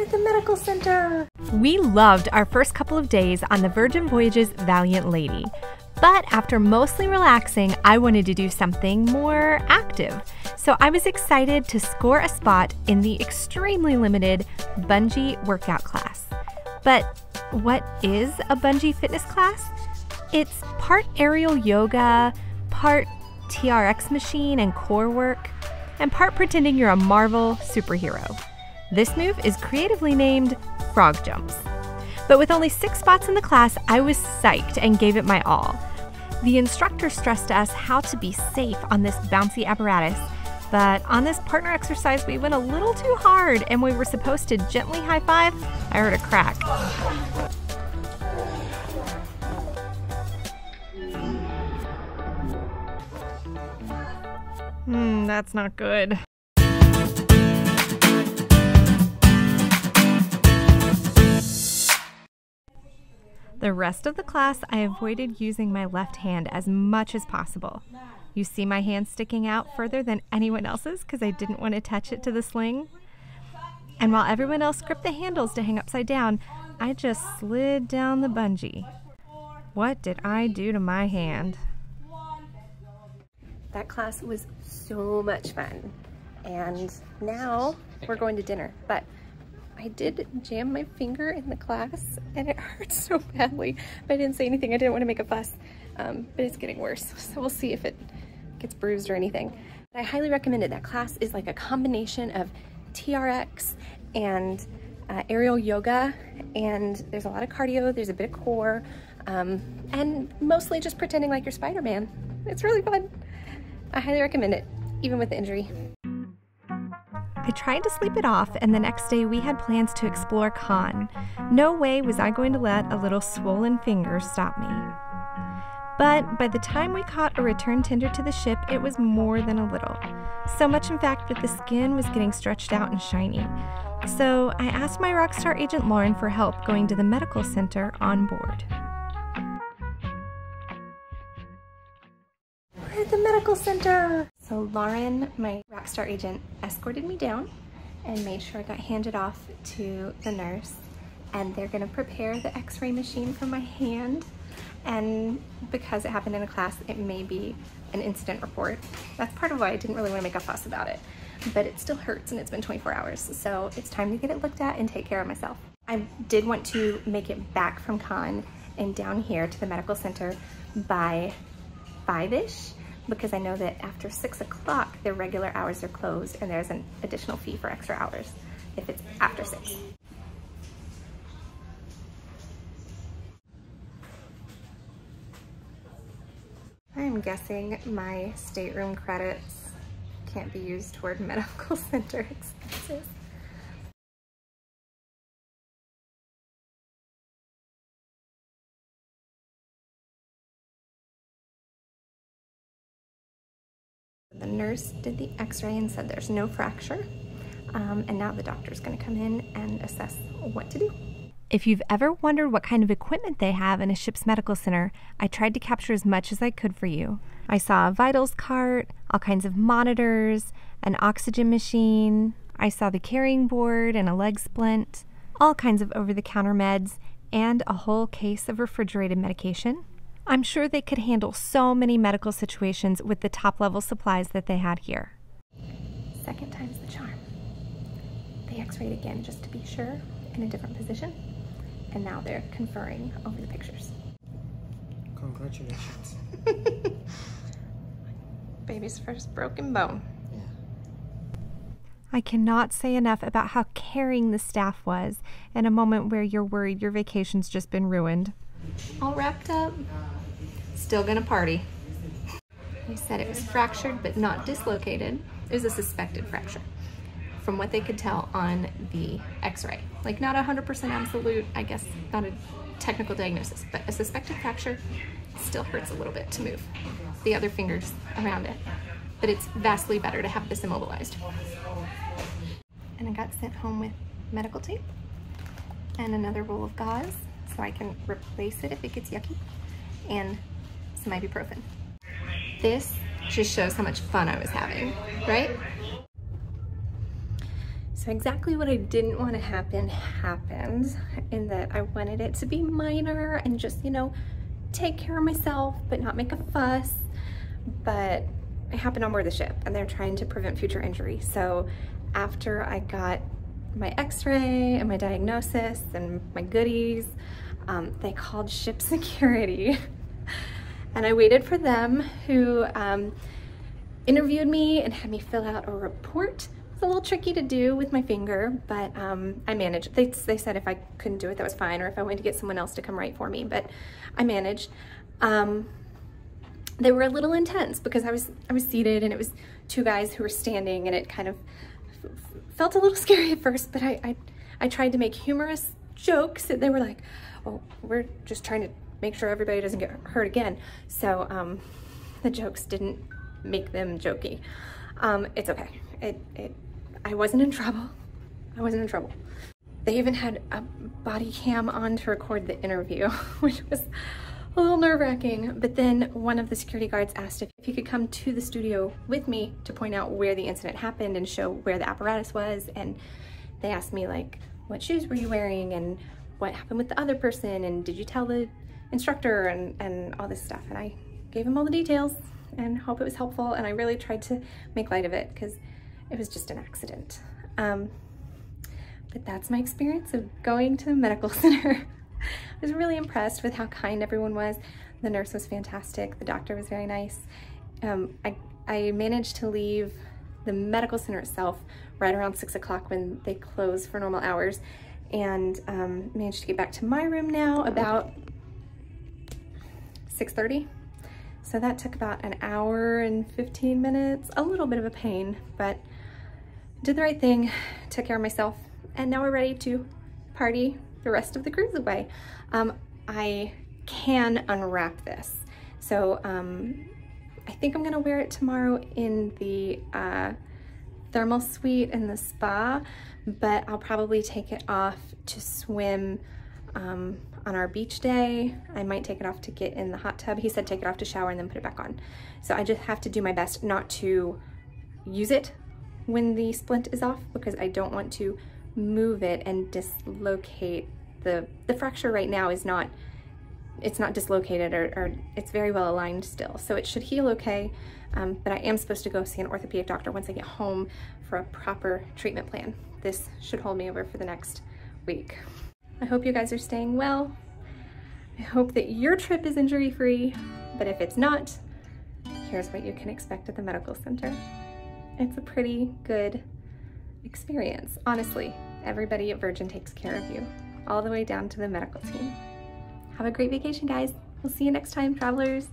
At the medical center. We loved our first couple of days on the Virgin Voyages Valiant Lady. But after mostly relaxing, I wanted to do something more active. So I was excited to score a spot in the extremely limited bungee workout class. But what is a bungee fitness class? It's part aerial yoga, part TRX machine and core work, and part pretending you're a Marvel superhero. This move is creatively named Frog Jumps. But with only six spots in the class, I was psyched and gave it my all. The instructor stressed to us how to be safe on this bouncy apparatus, but on this partner exercise, we went a little too hard and we were supposed to gently high five. I heard a crack. Hmm, that's not good. The rest of the class, I avoided using my left hand as much as possible. You see my hand sticking out further than anyone else's because I didn't want to touch it to the sling. And while everyone else gripped the handles to hang upside down, I just slid down the bungee. What did I do to my hand? That class was so much fun. And now we're going to dinner. But I did jam my finger in the class and it hurts so badly. But I didn't say anything. I didn't want to make a fuss. Um, but it's getting worse. So we'll see if it gets bruised or anything. I highly recommend it. That class is like a combination of TRX and uh, aerial yoga. And there's a lot of cardio. There's a bit of core. Um, and mostly just pretending like you're Spider-Man. It's really fun. I highly recommend it, even with the injury. I tried to sleep it off, and the next day we had plans to explore Cannes. No way was I going to let a little swollen finger stop me. But by the time we caught a return tender to the ship, it was more than a little. So much, in fact, that the skin was getting stretched out and shiny. So I asked my rockstar agent Lauren for help going to the medical center on board. We're at the medical center. So Lauren, my rockstar agent, escorted me down and made sure I got handed off to the nurse. And they're gonna prepare the x-ray machine for my hand. And because it happened in a class, it may be an incident report. That's part of why I didn't really wanna make a fuss about it. But it still hurts and it's been 24 hours. So it's time to get it looked at and take care of myself. I did want to make it back from Cannes and down here to the medical center by five-ish because I know that after six o'clock, their regular hours are closed and there's an additional fee for extra hours if it's after six. I'm guessing my stateroom credits can't be used toward medical center expenses. The nurse did the x-ray and said there's no fracture. Um, and now the doctor's gonna come in and assess what to do. If you've ever wondered what kind of equipment they have in a ship's medical center, I tried to capture as much as I could for you. I saw a vitals cart, all kinds of monitors, an oxygen machine, I saw the carrying board and a leg splint, all kinds of over the counter meds, and a whole case of refrigerated medication. I'm sure they could handle so many medical situations with the top level supplies that they had here. Second time's the charm. They x-rayed again just to be sure in a different position. And now they're conferring over the pictures. Congratulations. Baby's first broken bone. Yeah. I cannot say enough about how caring the staff was in a moment where you're worried your vacation's just been ruined. All wrapped up. Still gonna party. They said it was fractured but not dislocated. It was a suspected fracture from what they could tell on the x-ray. Like not 100% absolute, I guess not a technical diagnosis, but a suspected fracture still hurts a little bit to move the other fingers around it. But it's vastly better to have this immobilized. And I got sent home with medical tape and another roll of gauze so I can replace it if it gets yucky and some ibuprofen. This just shows how much fun I was having, right? So exactly what I didn't want to happen happened in that I wanted it to be minor and just, you know, take care of myself, but not make a fuss. But it happened on board the ship and they're trying to prevent future injury. So after I got my x-ray and my diagnosis and my goodies, um, they called ship security and I waited for them who um, interviewed me and had me fill out a report. It's a little tricky to do with my finger, but um, I managed. They, they said if I couldn't do it, that was fine, or if I wanted to get someone else to come write for me, but I managed. Um, they were a little intense because I was I was seated and it was two guys who were standing and it kind of felt a little scary at first, but I, I, I tried to make humorous jokes. and They were like, well, we're just trying to make sure everybody doesn't get hurt again. So um, the jokes didn't make them jokey. Um, it's okay. It, it, I wasn't in trouble. I wasn't in trouble. They even had a body cam on to record the interview, which was a little nerve wracking. But then one of the security guards asked if he could come to the studio with me to point out where the incident happened and show where the apparatus was. And they asked me like, what shoes were you wearing and what happened with the other person and did you tell the instructor and, and all this stuff. And I gave him all the details and hope it was helpful. And I really tried to make light of it because it was just an accident. Um, but that's my experience of going to the medical center. I was really impressed with how kind everyone was. The nurse was fantastic. The doctor was very nice. Um, I, I managed to leave the medical center itself right around six o'clock when they close for normal hours and um, managed to get back to my room now about 6.30. So that took about an hour and 15 minutes, a little bit of a pain, but did the right thing, took care of myself, and now we're ready to party the rest of the cruise away. Um, I can unwrap this. So um, I think I'm gonna wear it tomorrow in the uh, thermal suite in the spa, but I'll probably take it off to swim um, on our beach day. I might take it off to get in the hot tub. He said take it off to shower and then put it back on. So I just have to do my best not to use it when the splint is off because I don't want to move it and dislocate the, the fracture right now is not, it's not dislocated or, or it's very well aligned still. So it should heal okay, um, but I am supposed to go see an orthopedic doctor once I get home for a proper treatment plan. This should hold me over for the next week. I hope you guys are staying well. I hope that your trip is injury-free, but if it's not, here's what you can expect at the medical center. It's a pretty good experience. Honestly, everybody at Virgin takes care of you, all the way down to the medical team. Have a great vacation, guys. We'll see you next time, travelers.